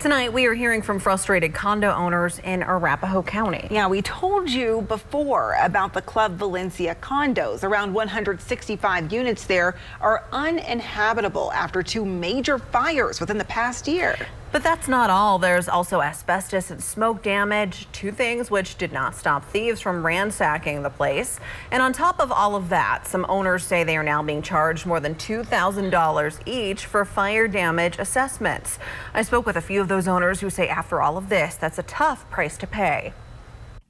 Tonight, we are hearing from frustrated condo owners in Arapahoe County. Yeah, we told you before about the Club Valencia condos. Around 165 units there are uninhabitable after two major fires within the past year. But that's not all. There's also asbestos and smoke damage, two things which did not stop thieves from ransacking the place. And on top of all of that, some owners say they are now being charged more than $2,000 each for fire damage assessments. I spoke with a few of those owners who say after all of this, that's a tough price to pay.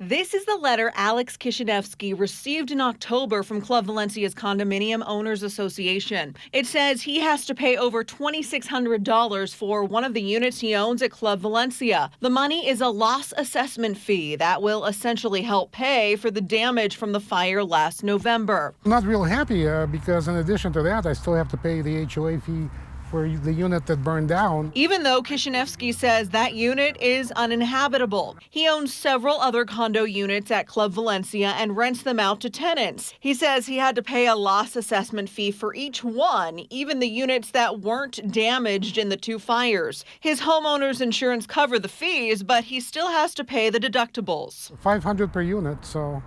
This is the letter Alex Kishinevsky received in October from Club Valencia's Condominium Owners Association. It says he has to pay over $2,600 for one of the units he owns at Club Valencia. The money is a loss assessment fee that will essentially help pay for the damage from the fire last November. I'm not real happy uh, because in addition to that, I still have to pay the HOA fee for the unit that burned down. Even though Kishinevsky says that unit is uninhabitable, he owns several other condo units at Club Valencia and rents them out to tenants. He says he had to pay a loss assessment fee for each one, even the units that weren't damaged in the two fires. His homeowner's insurance covered the fees, but he still has to pay the deductibles. 500 per unit, so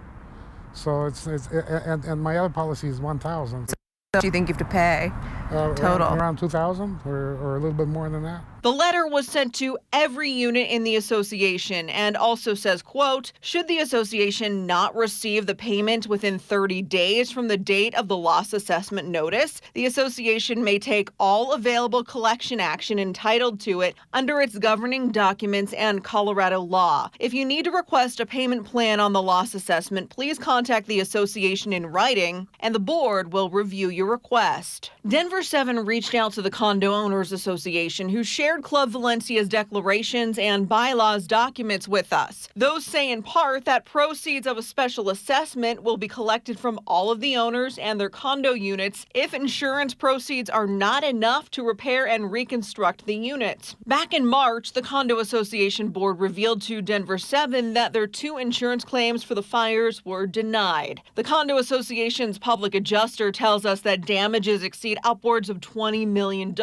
so it's, it's and, and my other policy is 1,000. Do you think you have to pay uh, total? Around, around 2,000 or, or a little bit more than that. The letter was sent to every unit in the association and also says, quote, should the association not receive the payment within 30 days from the date of the loss assessment notice, the association may take all available collection action entitled to it under its governing documents and Colorado law. If you need to request a payment plan on the loss assessment, please contact the association in writing and the board will review your request. Denver 7 reached out to the Condo Owners Association who shared shared Club Valencia's declarations and bylaws documents with us. Those say in part that proceeds of a special assessment will be collected from all of the owners and their condo units if insurance proceeds are not enough to repair and reconstruct the units. Back in March, the Condo Association Board revealed to Denver 7 that their two insurance claims for the fires were denied. The Condo Association's public adjuster tells us that damages exceed upwards of $20 million,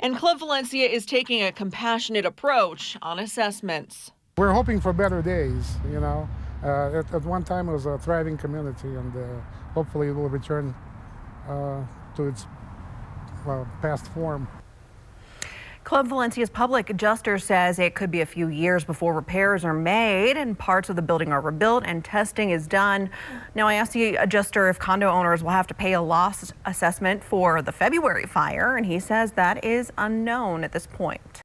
and Club Valencia is taking a compassionate approach on assessments. We're hoping for better days, you know. Uh, at, at, one time it was a thriving community and uh, hopefully it will return uh, to its past form. Club Valencia's public adjuster says it could be a few years before repairs are made and parts of the building are rebuilt and testing is done. Now, I asked the adjuster if condo owners will have to pay a loss assessment for the February fire, and he says that is unknown at this point.